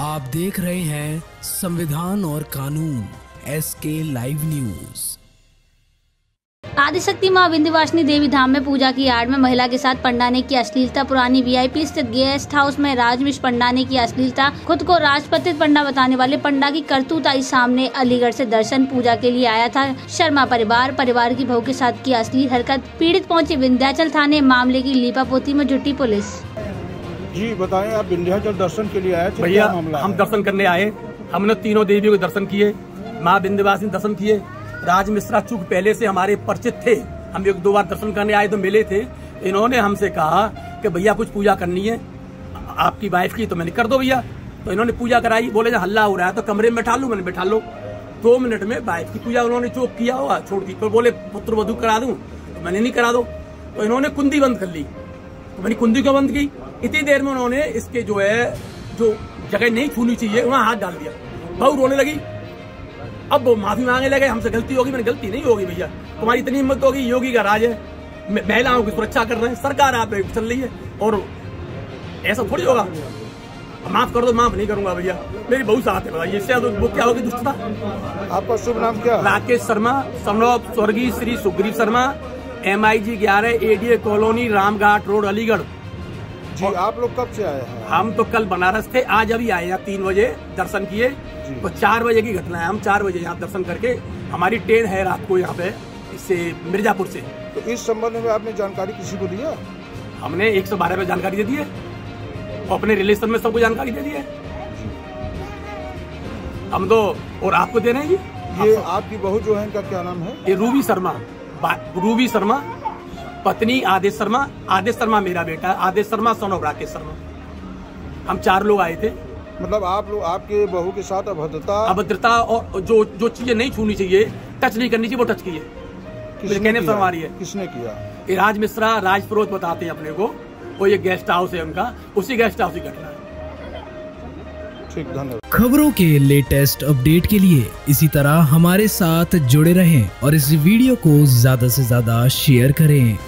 आप देख रहे हैं संविधान और कानून एस के लाइव न्यूज़ आदिशक्ति माँ विंध्यवासिनी देवी धाम में पूजा की आड़ में महिला के साथ पंडा ने की अश्लीलता, पुरानी वीआईपी स्थित गेस्ट हाउस में राजमिश पंडा ने की अश्लीलता, खुद को राजपत्रित पंडा बताने वाले पंडा की करतूत आई सामने अलीगढ़ से दर्शन, पूजा के लिए आया था शर्मा परिवार परिवार की बहू के साथ की अश्लील हरकत, पीड़ित पहुँची विंध्याचल थाने मामले की लीपापोती में जुटी पुलिस। जी बताएँ आप विंध्याचल दर्शन के लिए आए थे भैया हम दर्शन करने आए। हमने तीनों देवियों के दर्शन किए माँ विंध्यवासिनी दर्शन किए। राज मिश्रा चूक पहले से हमारे परिचित थे। हम एक दो बार दर्शन करने आए तो मिले थे। इन्होंने हमसे कहा कि भैया कुछ पूजा करनी है। आपकी वाइफ की तो मैंने कर दो भैया। तो इन्होंने पूजा कराई बोले जब हल्ला हो रहा है तो कमरे में बैठा लूँ मैंने बैठा लो। दो मिनट में वाइफ की पूजा उन्होंने चौक किया हुआ छोड़ दी। तो बोले पुत्र वधु करा दूँ? तो मैंने नहीं करा दो। तो इन्होंने कुंदी बंद कर ली। तो मैंने कुंदी क्यों बंद की? इतनी देर में उन्होंने इसके जो है जो जगह नहीं छूनी चाहिए वहाँ हाथ डाल दिया। बहू रोने लगी। अब वो माफ़ी मांगने लगे हमसे गलती होगी मैंने गलती नहीं होगी भैया। तुम्हारी इतनी हिम्मत होगी योगी का राज है। महिलाओं की सुरक्षा कर रहे हैं सरकार आप चल रही है और ऐसा थोड़ी होगा। माफ़ कर दो माफ़ नहीं करूँगा भैया। मेरी बहुत साथ है बताइए इससे वो क्या होगी दुष्टता? आपका शुभ नाम क्या? राकेश शर्मा सनोप स्वर्गीय Shri Sugriv Sharma M I G ग्यारह ADA colony Ramghat road Aligarh. जी आप लोग कब से आए हैं? हम तो कल बनारस थे आज अभी आए यहाँ तीन बजे दर्शन किए। तो चार बजे की घटना है हम चार बजे यहाँ दर्शन करके हमारी ट्रेन है रात को यहाँ पे इससे मिर्जापुर से। तो इस संबंध में आपने जानकारी किसी को दिया हमने एक सौ बारह में जानकारी दे दी है और अपने रिलेशन में सबको जानकारी दे दी है। हम तो और आपको दे रहे हैं जी? ये आपकी बहू जो है इनका क्या नाम है? ये रूबी शर्मा रूबी शर्मा पत्नी आदेश शर्मा आदेश शर्मा मेरा बेटा आदेश शर्मा सोनो ऑफ़ राकेश शर्मा। हम चार लोग आए थे। मतलब आप लोग आपके बहू के साथ अभद्रता अभद्रता और जो जो चीज़ें नहीं छूनी चाहिए टच नहीं करनी चाहिए वो टच की है कहने किया? शर्मा रही है किसने किया? ये राज मिश्रा राज बताते हैं अपने को। वो ये गेस्ट हाउस है उनका। उसी गेस्ट हाउस की घटना है। ठीक, धन्यवाद। खबरों के लेटेस्ट अपडेट के लिए इसी तरह हमारे साथ जुड़े रहें और इस वीडियो को ज़्यादा से ज़्यादा शेयर करें।